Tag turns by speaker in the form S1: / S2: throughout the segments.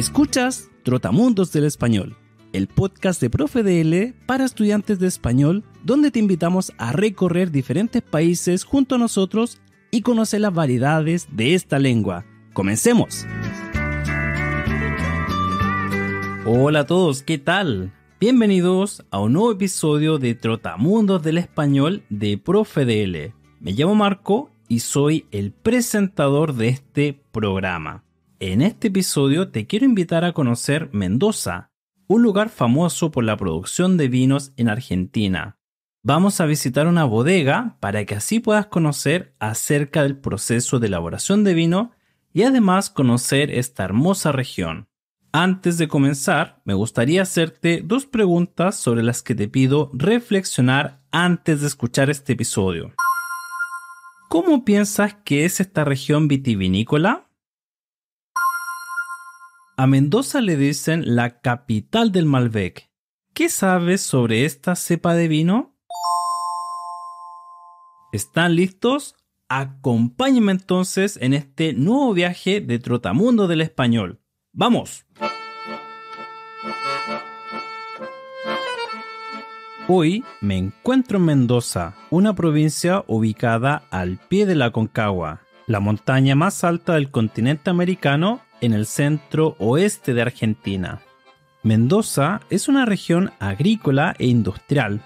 S1: Escuchas Trotamundos del Español, el podcast de Profe DL para estudiantes de español, donde te invitamos a recorrer diferentes países junto a nosotros y conocer las variedades de esta lengua. ¡Comencemos! Hola a todos, ¿qué tal? Bienvenidos a un nuevo episodio de Trotamundos del Español de Profe DL. Me llamo Marco y soy el presentador de este programa. En este episodio te quiero invitar a conocer Mendoza, un lugar famoso por la producción de vinos en Argentina. Vamos a visitar una bodega para que así puedas conocer acerca del proceso de elaboración de vino y además conocer esta hermosa región. Antes de comenzar, me gustaría hacerte dos preguntas sobre las que te pido reflexionar antes de escuchar este episodio. ¿Cómo piensas que es esta región vitivinícola? A Mendoza le dicen la capital del Malbec. ¿Qué sabes sobre esta cepa de vino? ¿Están listos? Acompáñenme entonces en este nuevo viaje de Trotamundo del Español. ¡Vamos! Hoy me encuentro en Mendoza, una provincia ubicada al pie de la Concagua, la montaña más alta del continente americano en el centro oeste de Argentina. Mendoza es una región agrícola e industrial,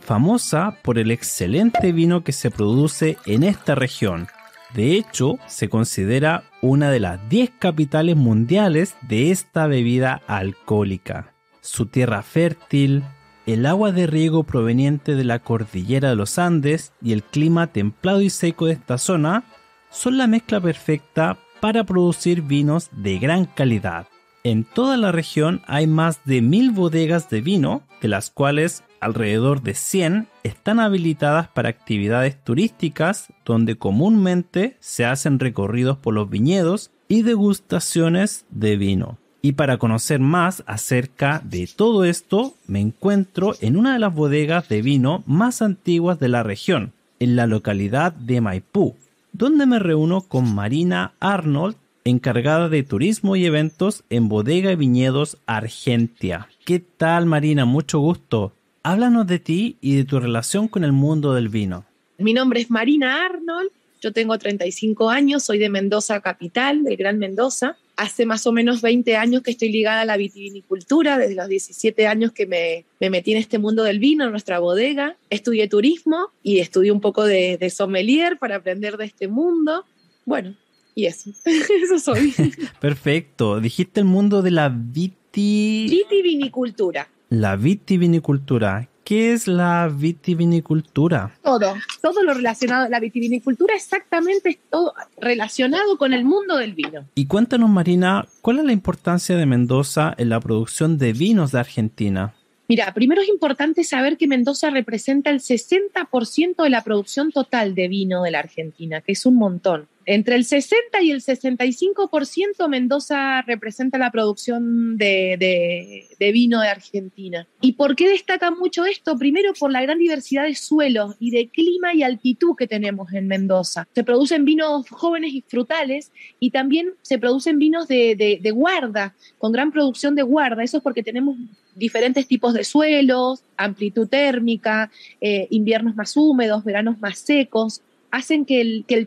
S1: famosa por el excelente vino que se produce en esta región. De hecho, se considera una de las 10 capitales mundiales de esta bebida alcohólica. Su tierra fértil, el agua de riego proveniente de la cordillera de los Andes y el clima templado y seco de esta zona son la mezcla perfecta para producir vinos de gran calidad. En toda la región hay más de mil bodegas de vino, de las cuales alrededor de 100 están habilitadas para actividades turísticas donde comúnmente se hacen recorridos por los viñedos y degustaciones de vino. Y para conocer más acerca de todo esto, me encuentro en una de las bodegas de vino más antiguas de la región, en la localidad de Maipú, donde me reúno con Marina Arnold, encargada de turismo y eventos en Bodega y Viñedos Argentia. ¿Qué tal Marina? Mucho gusto. Háblanos de ti y de tu relación con el mundo del vino.
S2: Mi nombre es Marina Arnold, yo tengo 35 años, soy de Mendoza Capital, del Gran Mendoza. Hace más o menos 20 años que estoy ligada a la vitivinicultura, desde los 17 años que me, metí en este mundo del vino, en nuestra bodega. Estudié turismo y estudié un poco de, de sommelier para aprender de este mundo. Bueno, y eso, eso soy.
S1: Perfecto, dijiste el mundo de la viti...
S2: vitivinicultura.
S1: La vitivinicultura. ¿Qué es la vitivinicultura?
S2: Todo, todo lo relacionado. La vitivinicultura exactamente es todo relacionado con el mundo del vino.
S1: Y cuéntanos, Marina, ¿cuál es la importancia de Mendoza en la producción de vinos de Argentina?
S2: Mira, primero es importante saber que Mendoza representa el 60% de la producción total de vino de la Argentina, que es un montón. Entre el 60 y el 65% Mendoza representa la producción de, vino de Argentina. ¿Y por qué destaca mucho esto? Primero por la gran diversidad de suelos y de clima y altitud que tenemos en Mendoza. Se producen vinos jóvenes y frutales y también se producen vinos de, guarda, con gran producción de guarda. Eso es porque tenemos diferentes tipos de suelos, amplitud térmica, eh, inviernos más húmedos, veranos más secos, hacen que el, que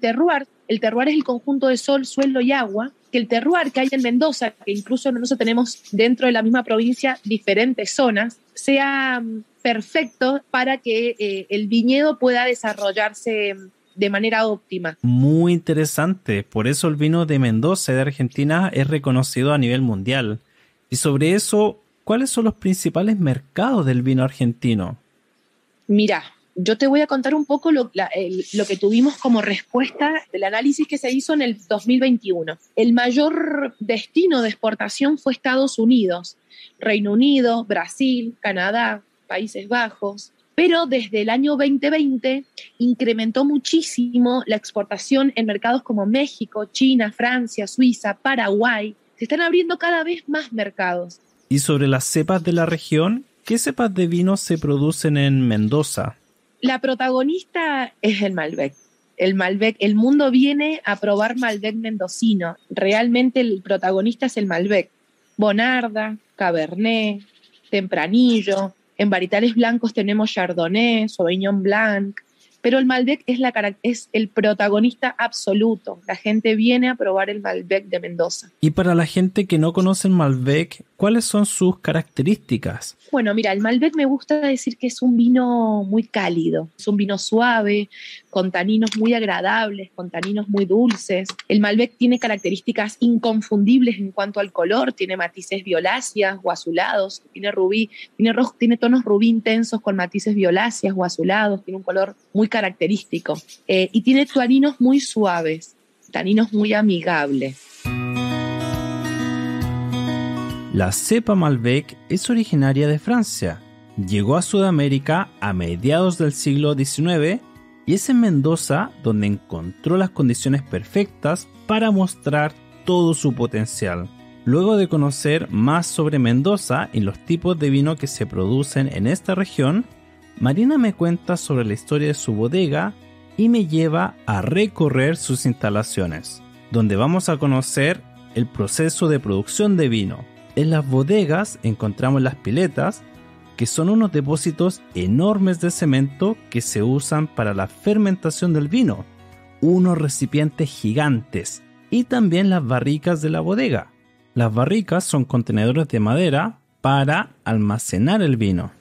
S2: el terroir es el conjunto de sol, suelo y agua, que el terroir que hay en Mendoza, que incluso nosotros tenemos dentro de la misma provincia diferentes zonas, sea mm, perfecto para que eh, el viñedo pueda desarrollarse mm, de manera óptima.
S1: Muy interesante, por eso el vino de Mendoza de Argentina es reconocido a nivel mundial. Y sobre eso, ¿cuáles son los principales mercados del vino argentino?
S2: Mira, yo te voy a contar un poco lo, que tuvimos como respuesta del análisis que se hizo en el 2021. El mayor destino de exportación fue Estados Unidos, Reino Unido, Brasil, Canadá, Países Bajos. Pero desde el año 2020 incrementó muchísimo la exportación en mercados como México, China, Francia, Suiza, Paraguay. Se están abriendo cada vez más mercados.
S1: Y sobre las cepas de la región, ¿qué cepas de vino se producen en Mendoza?
S2: La protagonista es el Malbec. El Malbec, el mundo viene a probar Malbec mendocino. Realmente el protagonista es el Malbec. Bonarda, Cabernet, Tempranillo. En varietales blancos tenemos Chardonnay, Sauvignon Blanc, pero el Malbec es, la, es el protagonista absoluto. La gente viene a probar el Malbec de Mendoza.
S1: Y para la gente que no conoce el Malbec, ¿cuáles son sus características?
S2: Bueno, mira, el Malbec me gusta decir que es un vino muy cálido, es un vino suave, con taninos muy agradables, con taninos muy dulces. El Malbec tiene características inconfundibles en cuanto al color, tiene matices violáceas o azulados, tiene rubí, tiene rojo, tiene tonos rubí intensos con matices violáceas o azulados, tiene un color muy característico eh, y tiene taninos muy suaves, taninos muy amigables.
S1: La cepa Malbec es originaria de Francia. Llegó a Sudamérica a mediados del siglo XIX y es en Mendoza donde encontró las condiciones perfectas para mostrar todo su potencial. Luego de conocer más sobre Mendoza y los tipos de vino que se producen en esta región, Marina me cuenta sobre la historia de su bodega y me lleva a recorrer sus instalaciones, donde vamos a conocer el proceso de producción de vino. En las bodegas encontramos las piletas, que son unos depósitos enormes de cemento que se usan para la fermentación del vino, unos recipientes gigantes, y también las barricas de la bodega. Las barricas son contenedores de madera para almacenar el vino.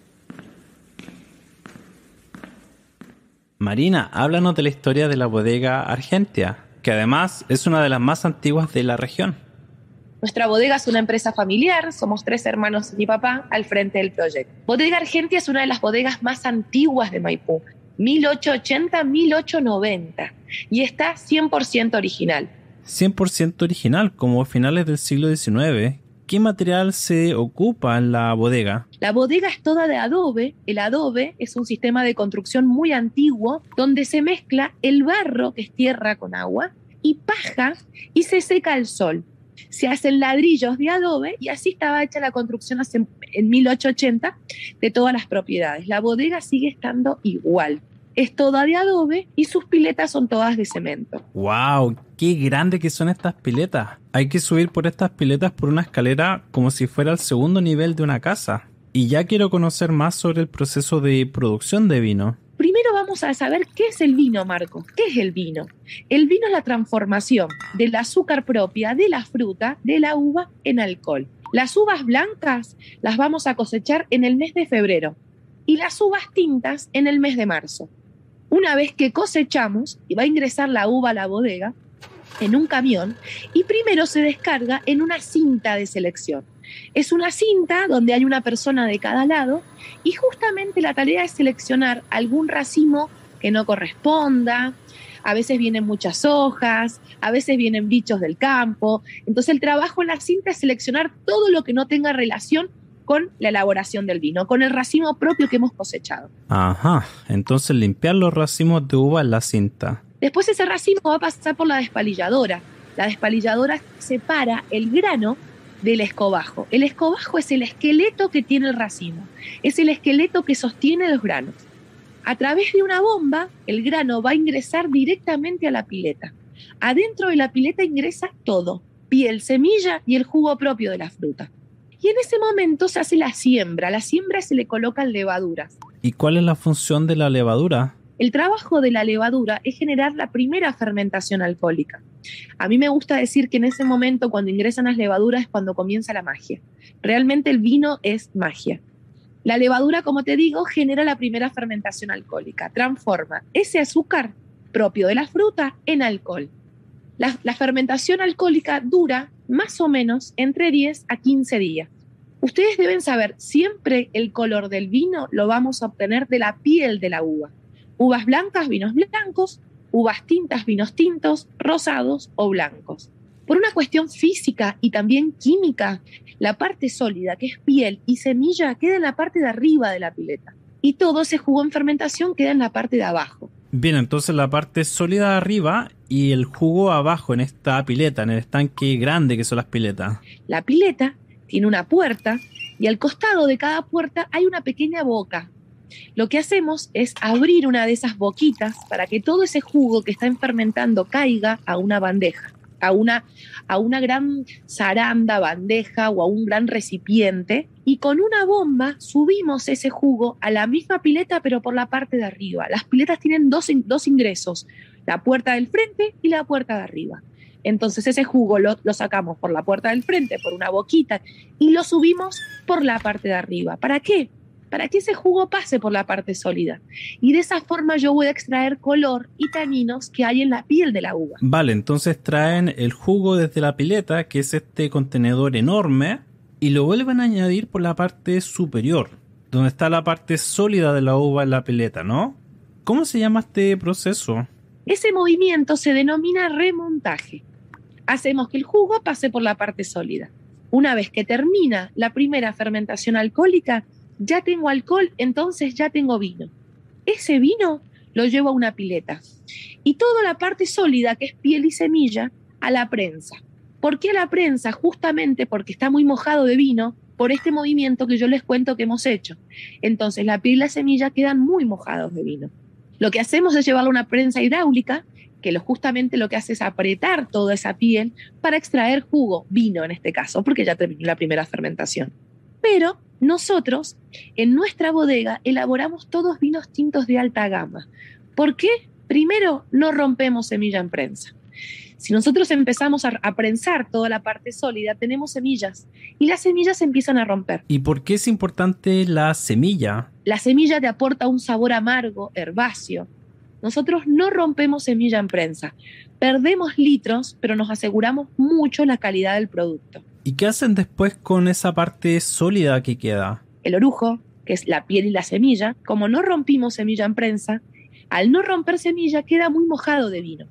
S1: Marina, háblanos de la historia de la bodega Argentia, que además es una de las más antiguas de la región.
S2: Nuestra bodega es una empresa familiar, somos tres hermanos y mi papá al frente del proyecto. Bodega Argentia es una de las bodegas más antiguas de Maipú, 1880-1890, y está 100% original.
S1: 100% original, como a finales del siglo XIX, ¿Qué material se ocupa en la bodega?
S2: La bodega es toda de adobe. El adobe es un sistema de construcción muy antiguo donde se mezcla el barro, que es tierra con agua, y paja y se seca al sol. Se hacen ladrillos de adobe y así estaba hecha la construcción en 1880 de todas las propiedades. La bodega sigue estando igual es toda de adobe y sus piletas son todas de cemento.
S1: ¡Wow! ¡Qué grande que son estas piletas! Hay que subir por estas piletas por una escalera como si fuera el segundo nivel de una casa. Y ya quiero conocer más sobre el proceso de producción de vino.
S2: Primero vamos a saber qué es el vino, Marco. ¿Qué es el vino? El vino es la transformación del azúcar propia de la fruta, de la uva, en alcohol. Las uvas blancas las vamos a cosechar en el mes de febrero y las uvas tintas en el mes de marzo. Una vez que cosechamos, y va a ingresar la uva a la bodega en un camión, y primero se descarga en una cinta de selección. Es una cinta donde hay una persona de cada lado y justamente la tarea es seleccionar algún racimo que no corresponda, a veces vienen muchas hojas, a veces vienen bichos del campo. Entonces el trabajo en la cinta es seleccionar todo lo que no tenga relación con la elaboración del vino, con el racimo propio que hemos cosechado.
S1: Ajá, entonces limpiar los racimos de uva en la cinta.
S2: Después ese racimo va a pasar por la despalilladora. La despalilladora separa el grano del escobajo. El escobajo es el esqueleto que tiene el racimo, es el esqueleto que sostiene los granos. A través de una bomba, el grano va a ingresar directamente a la pileta. Adentro de la pileta ingresa todo, piel, semilla y el jugo propio de la fruta. Y en ese momento se hace la siembra. A la siembra se le colocan levaduras.
S1: ¿Y cuál es la función de la levadura?
S2: El trabajo de la levadura es generar la primera fermentación alcohólica. A mí me gusta decir que en ese momento, cuando ingresan las levaduras, es cuando comienza la magia. Realmente el vino es magia. La levadura, como te digo, genera la primera fermentación alcohólica, transforma ese azúcar propio de la fruta en alcohol. La, la fermentación alcohólica dura más o menos entre 10 a 15 días. Ustedes deben saber, siempre el color del vino lo vamos a obtener de la piel de la uva. Uvas blancas, vinos blancos, uvas tintas, vinos tintos, rosados o blancos. Por una cuestión física y también química, la parte sólida, que es piel y semilla, queda en la parte de arriba de la pileta. Y todo ese jugo en fermentación queda en la parte de abajo.
S1: Bien, entonces la parte sólida arriba y el jugo abajo en esta pileta, en el estanque grande que son las piletas.
S2: La pileta tiene una puerta y al costado de cada puerta hay una pequeña boca. Lo que hacemos es abrir una de esas boquitas para que todo ese jugo que está fermentando caiga a una bandeja. a una, a una gran zaranda, bandeja o a un gran recipiente y con una bomba subimos ese jugo a la misma pileta pero por la parte de arriba. Las piletas tienen dos, dos ingresos, la puerta del frente y la puerta de arriba. Entonces ese jugo lo, lo, sacamos por la puerta del frente, por una boquita, y lo subimos por la parte de arriba. ¿Para qué? Para que ese jugo pase por la parte sólida. Y de esa forma yo voy a extraer color y taninos que hay en la piel de la uva.
S1: Vale, entonces traen el jugo desde la pileta, que es este contenedor enorme, y lo vuelven a añadir por la parte superior, donde está la parte sólida de la uva en la pileta, ¿no? ¿Cómo se llama este proceso?
S2: Ese movimiento se denomina remontaje hacemos que el jugo pase por la parte sólida. Una vez que termina la primera fermentación alcohólica, ya tengo alcohol, entonces ya tengo vino. Ese vino lo llevo a una pileta. Y toda la parte sólida, que es piel y semilla, a la prensa. ¿Por qué a la prensa? Justamente porque está muy mojado de vino por este movimiento que yo les cuento que hemos hecho. Entonces la piel y la semilla quedan muy mojados de vino. Lo que hacemos es llevarlo a una prensa hidráulica que lo, justamente lo que hace es apretar toda esa piel para extraer jugo, vino en este caso, porque ya terminó la primera fermentación. Pero nosotros en nuestra bodega elaboramos todos vinos tintos de alta gama. ¿Por qué? Primero, no rompemos semilla en prensa. Si nosotros empezamos a, a, prensar toda la parte sólida, tenemos semillas y las semillas empiezan a romper.
S1: ¿Y por qué es importante la semilla?
S2: La semilla te aporta un sabor amargo, herbáceo, nosotros no rompemos semilla en prensa. Perdemos litros, pero nos aseguramos mucho la calidad del producto.
S1: ¿Y qué hacen después con esa parte sólida que queda?
S2: El orujo, que es la piel y la semilla, como no rompimos semilla en prensa, al no romper semilla queda muy mojado de vino.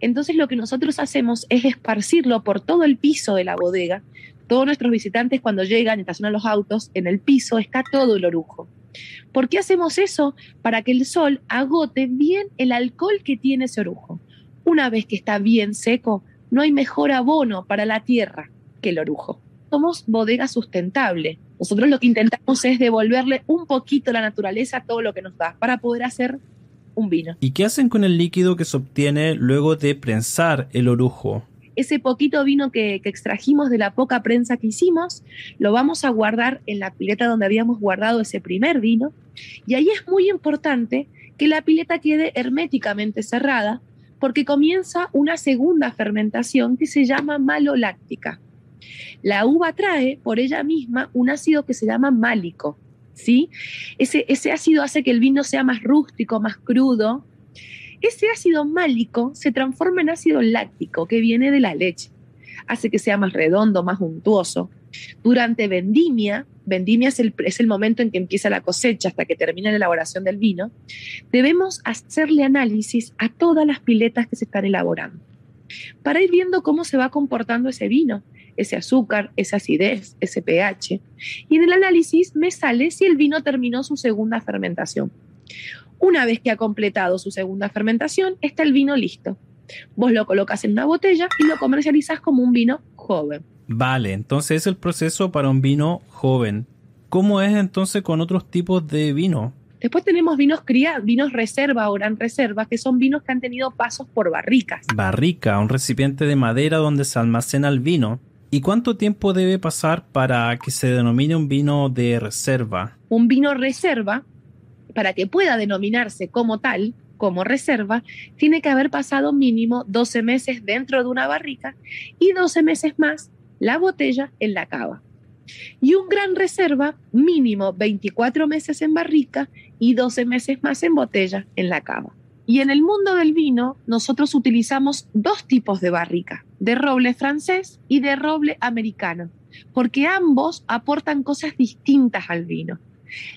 S2: Entonces lo que nosotros hacemos es esparcirlo por todo el piso de la bodega. Todos nuestros visitantes cuando llegan estacionan los autos, en el piso está todo el orujo. ¿Por qué hacemos eso? Para que el sol agote bien el alcohol que tiene ese orujo. Una vez que está bien seco, no hay mejor abono para la tierra que el orujo. Somos bodega sustentable. Nosotros lo que intentamos es devolverle un poquito a la naturaleza a todo lo que nos da para poder hacer un vino.
S1: ¿Y qué hacen con el líquido que se obtiene luego de prensar el orujo?
S2: ese poquito vino que, que, extrajimos de la poca prensa que hicimos, lo vamos a guardar en la pileta donde habíamos guardado ese primer vino. Y ahí es muy importante que la pileta quede herméticamente cerrada porque comienza una segunda fermentación que se llama maloláctica. La uva trae por ella misma un ácido que se llama málico. ¿sí? Ese, ácido hace que el vino sea más rústico, más crudo, ese ácido málico se transforma en ácido láctico que viene de la leche. Hace que sea más redondo, más untuoso. Durante vendimia, vendimia es el, es el momento en que empieza la cosecha hasta que termina la elaboración del vino, debemos hacerle análisis a todas las piletas que se están elaborando para ir viendo cómo se va comportando ese vino, ese azúcar, esa acidez, ese pH. Y en el análisis me sale si el vino terminó su segunda fermentación. Una vez que ha completado su segunda fermentación, está el vino listo. Vos lo colocas en una botella y lo comercializas como un vino joven.
S1: Vale, entonces es el proceso para un vino joven. ¿Cómo es entonces con otros tipos de vino?
S2: Después tenemos vinos criados, vinos reserva o gran reserva, que son vinos que han tenido pasos por barricas.
S1: Barrica, un recipiente de madera donde se almacena el vino. ¿Y cuánto tiempo debe pasar para que se denomine un vino de reserva?
S2: Un vino reserva para que pueda denominarse como tal, como reserva, tiene que haber pasado mínimo 12 meses dentro de una barrica y 12 meses más la botella en la cava. Y un gran reserva, mínimo 24 meses en barrica y 12 meses más en botella en la cava. Y en el mundo del vino, nosotros utilizamos dos tipos de barrica, de roble francés y de roble americano, porque ambos aportan cosas distintas al vino.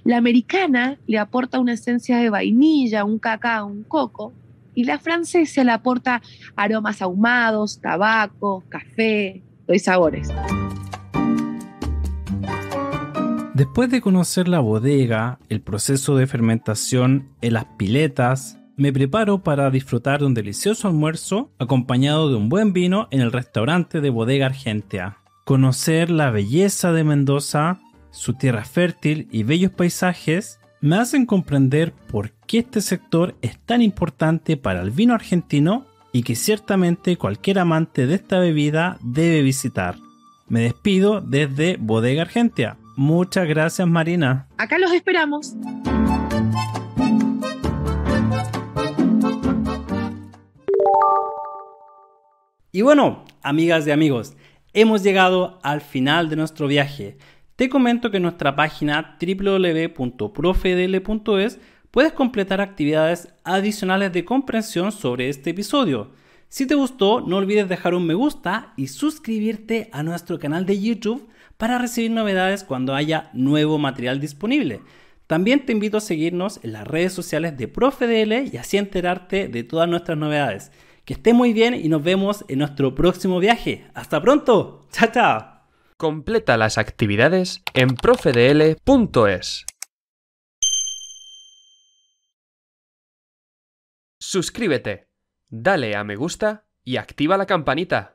S2: La americana le aporta una esencia de vainilla, un cacao, un coco, y la francesa le aporta aromas ahumados, tabaco, café, y sabores.
S1: Después de conocer la bodega, el proceso de fermentación en las piletas, me preparo para disfrutar de un delicioso almuerzo acompañado de un buen vino en el restaurante de Bodega Argentea. Conocer la belleza de Mendoza su tierra fértil y bellos paisajes me hacen comprender por qué este sector es tan importante para el vino argentino y que ciertamente cualquier amante de esta bebida debe visitar. Me despido desde Bodega Argentia. Muchas gracias Marina.
S2: Acá los esperamos.
S1: Y bueno, amigas y amigos, hemos llegado al final de nuestro viaje. Te comento que en nuestra página www.profedl.es puedes completar actividades adicionales de comprensión sobre este episodio. Si te gustó, no olvides dejar un me gusta y suscribirte a nuestro canal de YouTube para recibir novedades cuando haya nuevo material disponible. También te invito a seguirnos en las redes sociales de ProfeDL y así enterarte de todas nuestras novedades. Que esté muy bien y nos vemos en nuestro próximo viaje. ¡Hasta pronto! ¡Chao, chao!
S3: Completa las actividades en profedl.es. Suscríbete, dale a me gusta y activa la campanita.